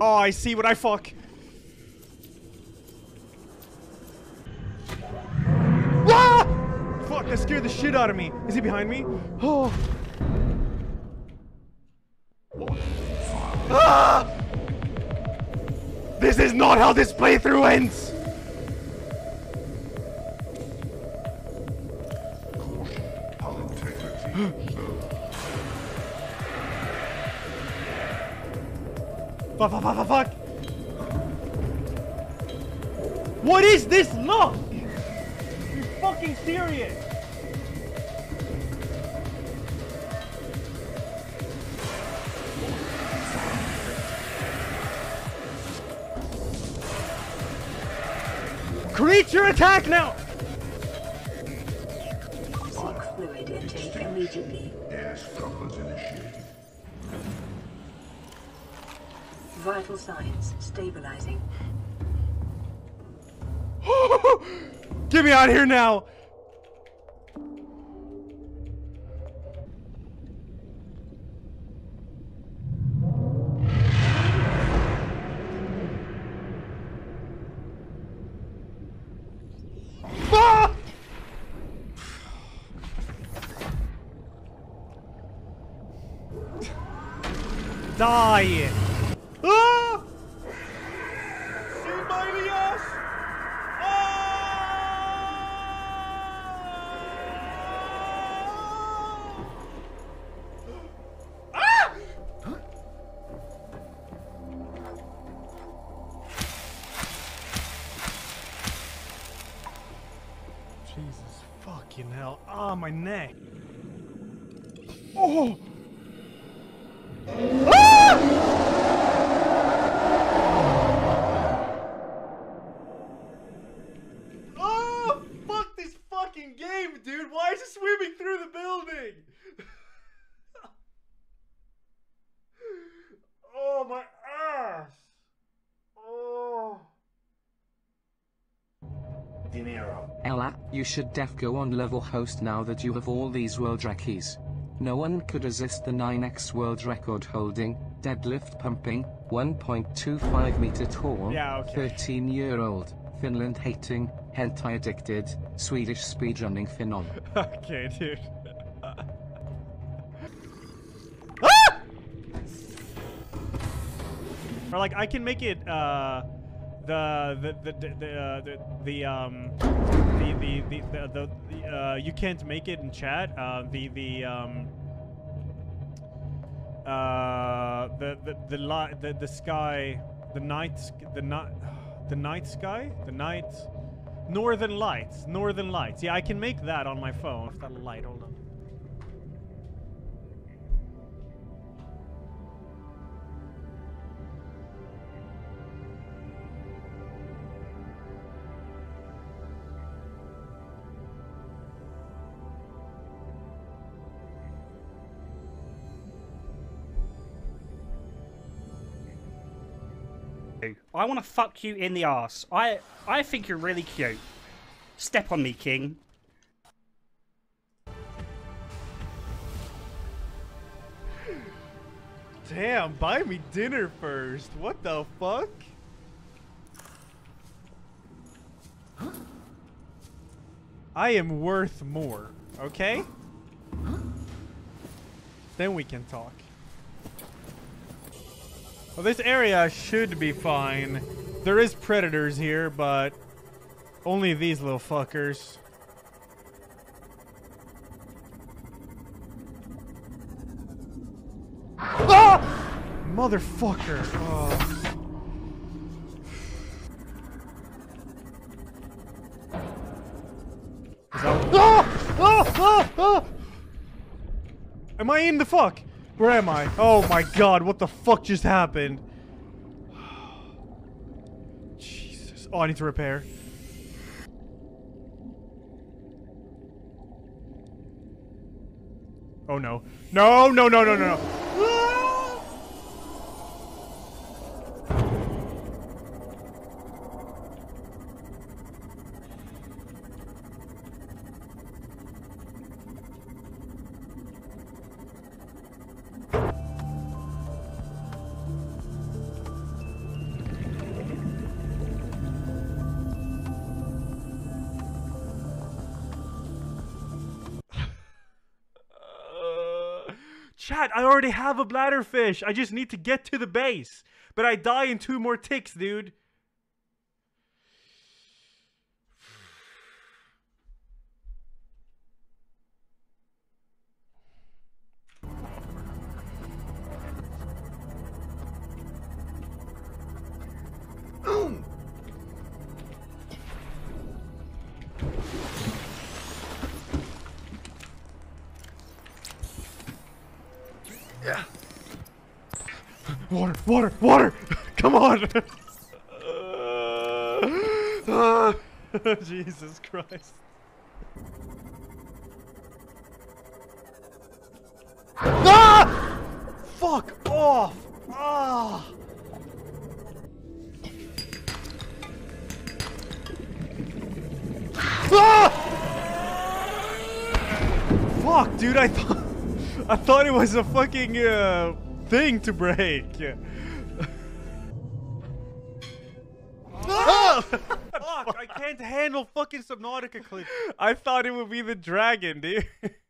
Oh, I see what I fuck. Ah! Fuck, that scared the shit out of me. Is he behind me? Oh. Ah! This is not how this playthrough ends! Fuck, fuck, fuck, fuck, fuck! What is this look? You fucking serious? Creature attack now! Seek fluid intake immediately. Gas couplers initiated. Vital signs stabilizing. Get me out of here now! Die! Fucking hell. Ah, my neck. Oh! Oh, fuck this fucking game, dude. Why is it swimming through the building? oh, my ass. Oh. Ella, you should def go on level host now that you have all these world reckies. No one could resist the 9x world record holding, deadlift pumping, 1.25 meter tall, Yeah, okay. 13 year old, Finland hating, hentai addicted, Swedish speedrunning phenom. Okay, dude. ah! Or like I can make it uh the the the the the, uh, um the the the, the, the, uh you can't make it in chat uh the the um uh the the the li- the, the sky the night the night the night sky the night northern lights northern lights yeah I can make that on my phone that light hold on I want to fuck you in the ass. I I think you're really cute. Step on me, king. Damn, buy me dinner first. What the fuck? I am worth more, okay? Then we can talk. Well, this area should be fine. There is predators here, but only these little fuckers. Ah! Motherfucker. Oh. Ah! Ah! Ah! Ah! Am I in the fuck? Where am I? Oh my god, what the fuck just happened? Jesus. Oh, I need to repair. Oh no. No, no, no, no, no, no. Chat, I already have a bladder fish. I just need to get to the base. But I die in two more ticks, dude. Water, water, water! Come on! Uh, Jesus Christ. Ah! Fuck off! Ah! Ah! Fuck, dude, I thought I thought it was a fucking uh, thing to break. Ah! Fuck, I can't handle fucking Subnautica clip. I thought it would be the dragon, dude.